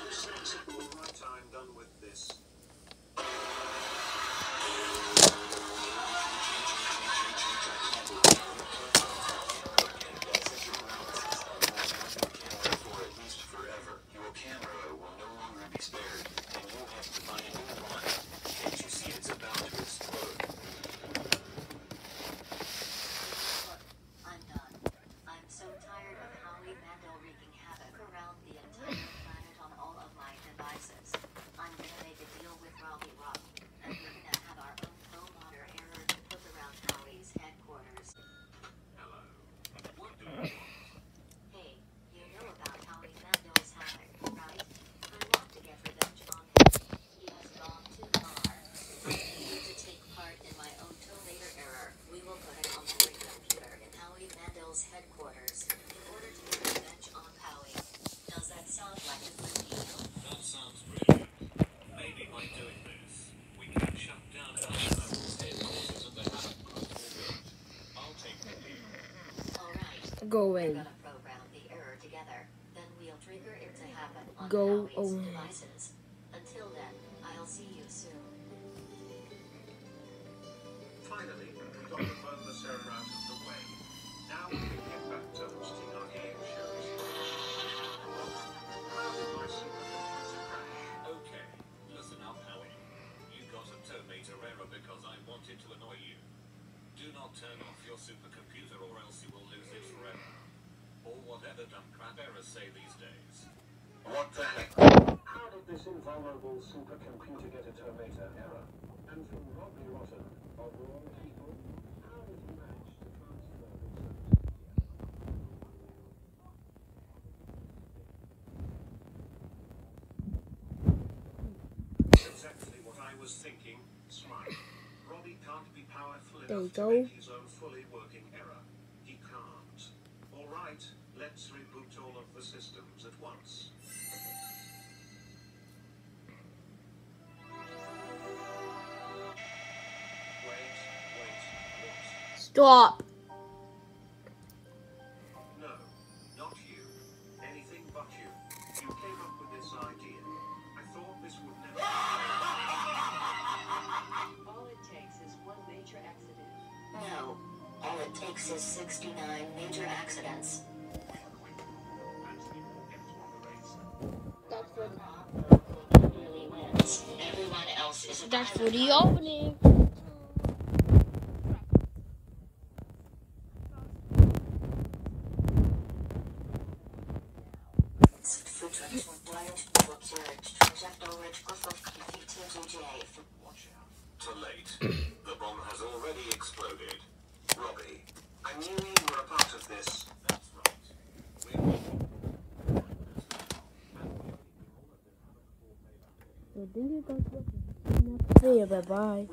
Right, I'm done with this. Headquarters in order to get revenge on Howie. Does that sound like a good deal? That sounds brilliant. Maybe by doing this, we can shut down Alphabet's headquarters and the Havoc Group will build. I'll take the lead. Alright. Go We're away. gonna program the error together. Then we'll trigger it to happen on Go Howie's away. devices. Until then, I'll see you soon. Finally, we got the bonus error out the way. Do not turn off your supercomputer or else you will lose it forever. Or whatever dumb crap errors say these days. What the heck? How did this invulnerable supercomputer get a tomato error? And from Robbie Rotten, of all people, how did he manage to transfer this? Exactly what I was thinking. Smart. Robbie can't be powerful There you enough to go. make his own fully working error. He can't. All right, let's reboot all of the systems at once. Wait, wait. Stop. All is 69 major accidents. That's for, Really wins. Everyone else is a that's for the opening. Footprints were blind to observed trajectory of FTJ from Watch out. Too late. the bomb has already exploded. I knew you were a part of this. that's right. You for watching. Bye bye.